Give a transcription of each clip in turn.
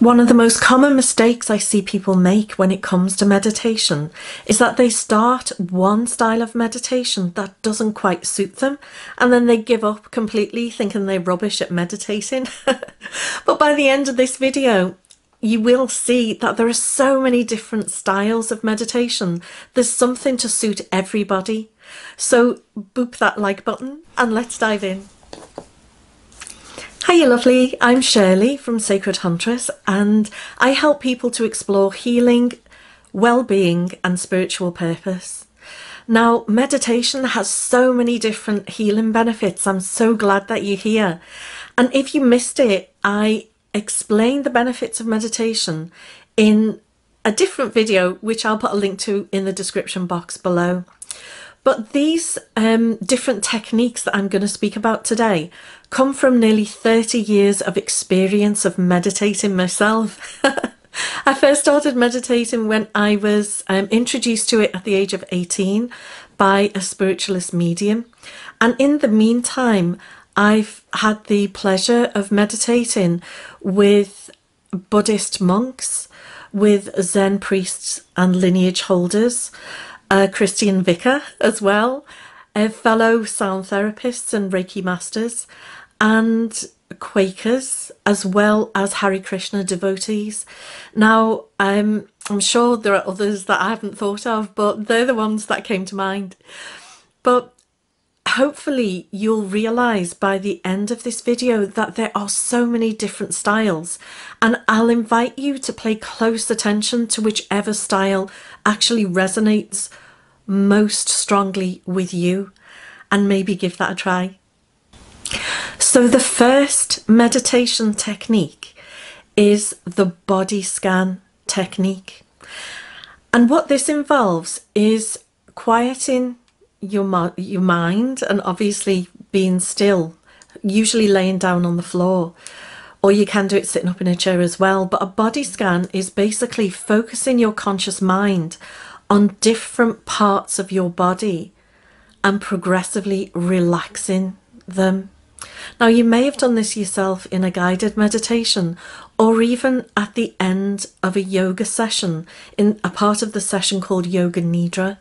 One of the most common mistakes I see people make when it comes to meditation is that they start one style of meditation that doesn't quite suit them and then they give up completely thinking they're rubbish at meditating. but by the end of this video, you will see that there are so many different styles of meditation. There's something to suit everybody. So boop that like button and let's dive in. Hiya lovely, I'm Shirley from Sacred Huntress and I help people to explore healing, well-being and spiritual purpose. Now meditation has so many different healing benefits, I'm so glad that you're here. And if you missed it, I explained the benefits of meditation in a different video which I'll put a link to in the description box below. But these um, different techniques that I'm going to speak about today come from nearly 30 years of experience of meditating myself. I first started meditating when I was um, introduced to it at the age of 18 by a spiritualist medium. And in the meantime, I've had the pleasure of meditating with Buddhist monks, with Zen priests and lineage holders a Christian vicar as well, a fellow sound therapists and Reiki masters, and Quakers, as well as Hare Krishna devotees. Now, um, I'm sure there are others that I haven't thought of, but they're the ones that came to mind. But hopefully you'll realize by the end of this video that there are so many different styles and I'll invite you to pay close attention to whichever style actually resonates most strongly with you and maybe give that a try. So the first meditation technique is the body scan technique. And what this involves is quieting your, your mind and obviously being still, usually laying down on the floor. Or you can do it sitting up in a chair as well. But a body scan is basically focusing your conscious mind on different parts of your body and progressively relaxing them. Now, you may have done this yourself in a guided meditation or even at the end of a yoga session in a part of the session called Yoga Nidra.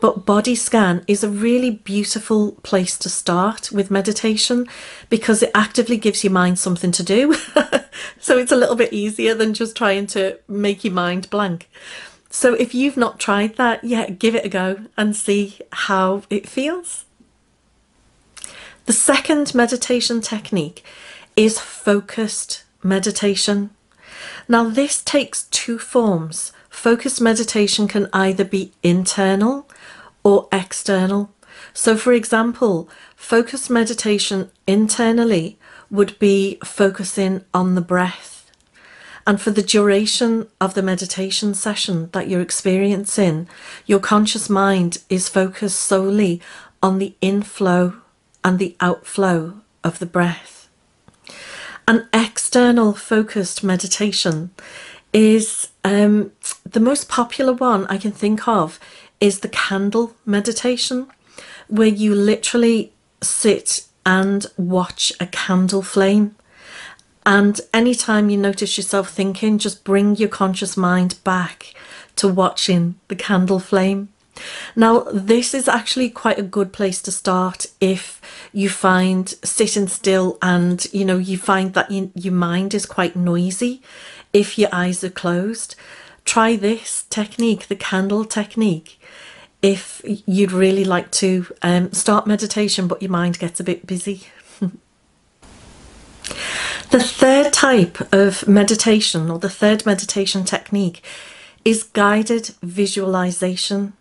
But Body Scan is a really beautiful place to start with meditation because it actively gives your mind something to do. so it's a little bit easier than just trying to make your mind blank. So if you've not tried that, yet, give it a go and see how it feels. The second meditation technique is focused meditation. Now this takes two forms. Focused meditation can either be internal or external. So for example, focused meditation internally would be focusing on the breath and for the duration of the meditation session that you're experiencing, your conscious mind is focused solely on the inflow and the outflow of the breath. An external focused meditation is um, the most popular one I can think of is the candle meditation, where you literally sit and watch a candle flame and anytime you notice yourself thinking, just bring your conscious mind back to watching the candle flame. Now, this is actually quite a good place to start if you find sitting still and you know you find that you, your mind is quite noisy if your eyes are closed. Try this technique, the candle technique, if you'd really like to um, start meditation but your mind gets a bit busy. The third type of meditation, or the third meditation technique, is guided visualization.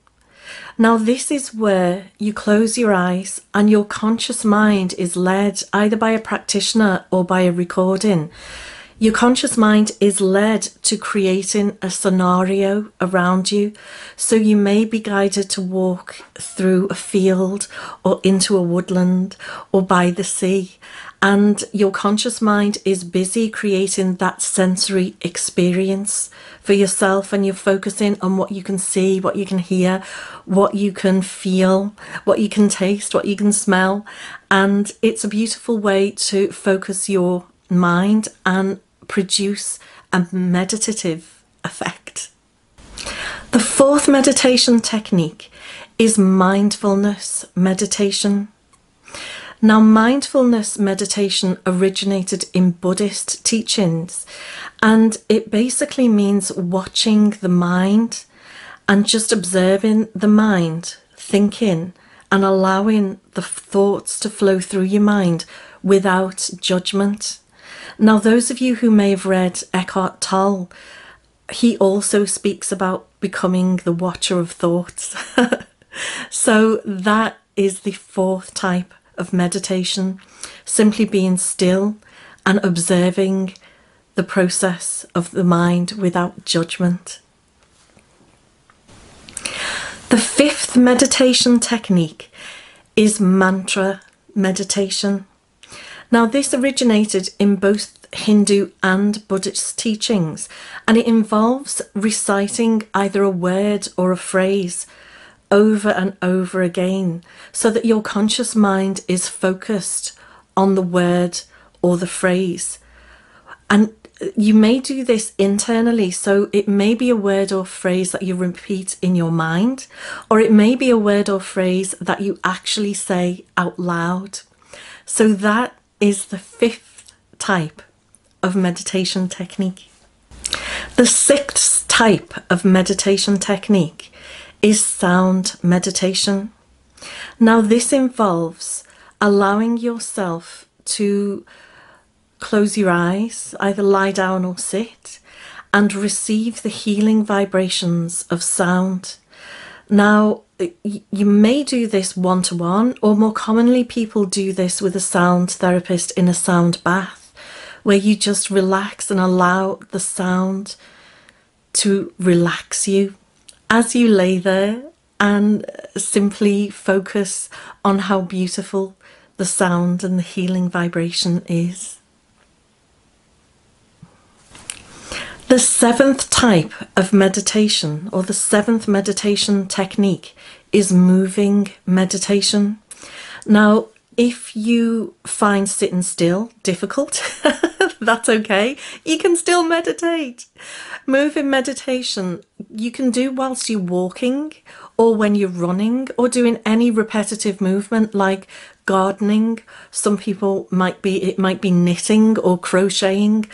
Now, this is where you close your eyes and your conscious mind is led either by a practitioner or by a recording. Your conscious mind is led to creating a scenario around you. So you may be guided to walk through a field or into a woodland or by the sea and your conscious mind is busy creating that sensory experience for yourself and you're focusing on what you can see what you can hear what you can feel what you can taste what you can smell and it's a beautiful way to focus your mind and produce a meditative effect. The fourth meditation technique is mindfulness meditation. Now, mindfulness meditation originated in Buddhist teachings and it basically means watching the mind and just observing the mind, thinking, and allowing the thoughts to flow through your mind without judgment. Now, those of you who may have read Eckhart Tolle, he also speaks about becoming the watcher of thoughts. so, that is the fourth type of meditation simply being still and observing the process of the mind without judgment. The fifth meditation technique is mantra meditation. Now, this originated in both Hindu and Buddhist teachings, and it involves reciting either a word or a phrase over and over again so that your conscious mind is focused on the word or the phrase. And you may do this internally, so it may be a word or phrase that you repeat in your mind, or it may be a word or phrase that you actually say out loud. So that is the fifth type of meditation technique. The sixth type of meditation technique is sound meditation. Now, this involves allowing yourself to close your eyes, either lie down or sit, and receive the healing vibrations of sound. Now, you may do this one to one, or more commonly, people do this with a sound therapist in a sound bath, where you just relax and allow the sound to relax you as you lay there and simply focus on how beautiful the sound and the healing vibration is. The seventh type of meditation, or the seventh meditation technique, is moving meditation. Now, if you find sitting still difficult, that's okay. You can still meditate. Moving meditation you can do whilst you're walking or when you're running or doing any repetitive movement like gardening. Some people might be it might be knitting or crocheting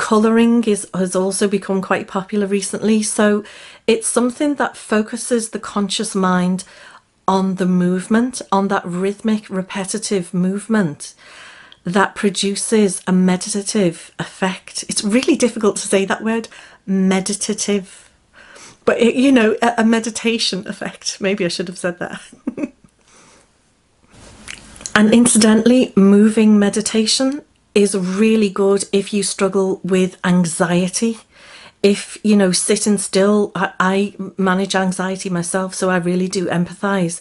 Colouring is has also become quite popular recently, so it's something that focuses the conscious mind on the movement, on that rhythmic, repetitive movement that produces a meditative effect. It's really difficult to say that word, meditative, but it, you know, a, a meditation effect. Maybe I should have said that. and incidentally, moving meditation is really good if you struggle with anxiety. If you know, sitting still, I, I manage anxiety myself, so I really do empathize.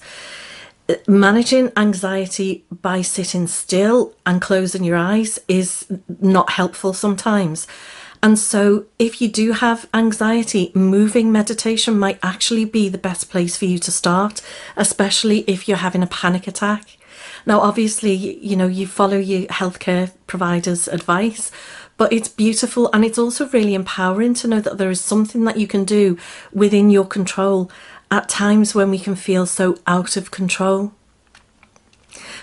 Managing anxiety by sitting still and closing your eyes is not helpful sometimes. And so, if you do have anxiety, moving meditation might actually be the best place for you to start, especially if you're having a panic attack. Now, obviously, you know, you follow your healthcare provider's advice, but it's beautiful and it's also really empowering to know that there is something that you can do within your control at times when we can feel so out of control.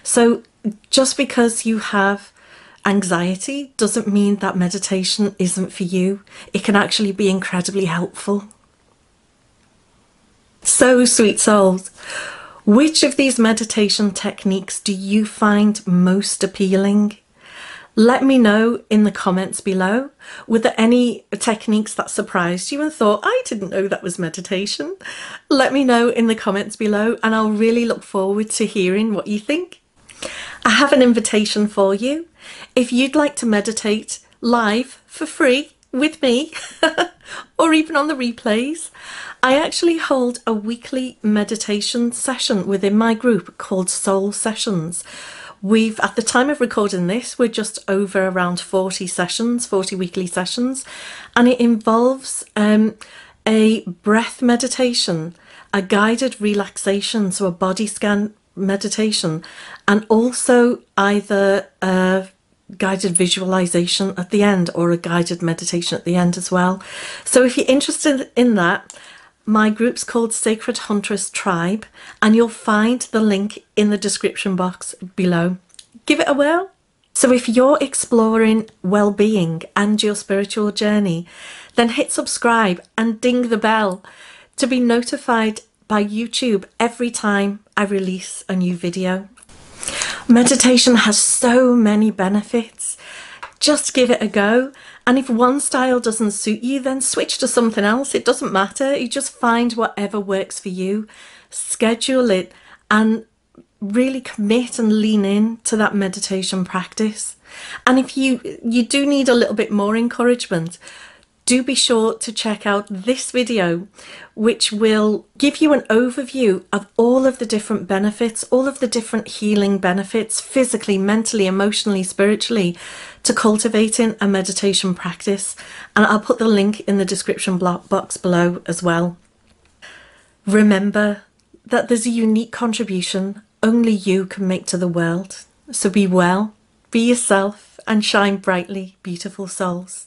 So, just because you have anxiety doesn't mean that meditation isn't for you, it can actually be incredibly helpful. So, sweet souls, which of these meditation techniques do you find most appealing? Let me know in the comments below. Were there any techniques that surprised you and thought, I didn't know that was meditation? Let me know in the comments below and I'll really look forward to hearing what you think. I have an invitation for you. If you'd like to meditate live for free with me or even on the replays, I actually hold a weekly meditation session within my group called Soul Sessions. We've, at the time of recording this, we're just over around 40 sessions, 40 weekly sessions, and it involves um, a breath meditation, a guided relaxation, so a body scan meditation, and also either a guided visualization at the end or a guided meditation at the end as well. So if you're interested in that, my group's called Sacred Huntress Tribe, and you'll find the link in the description box below. Give it a whirl. So if you're exploring well-being and your spiritual journey, then hit subscribe and ding the bell to be notified by YouTube every time I release a new video. Meditation has so many benefits. Just give it a go. And if one style doesn't suit you, then switch to something else. It doesn't matter. You just find whatever works for you, schedule it, and really commit and lean in to that meditation practice. And if you you do need a little bit more encouragement, do be sure to check out this video, which will give you an overview of all of the different benefits, all of the different healing benefits, physically, mentally, emotionally, spiritually, to cultivating a meditation practice. And I'll put the link in the description box below as well. Remember that there's a unique contribution only you can make to the world. So be well, be yourself, and shine brightly, beautiful souls.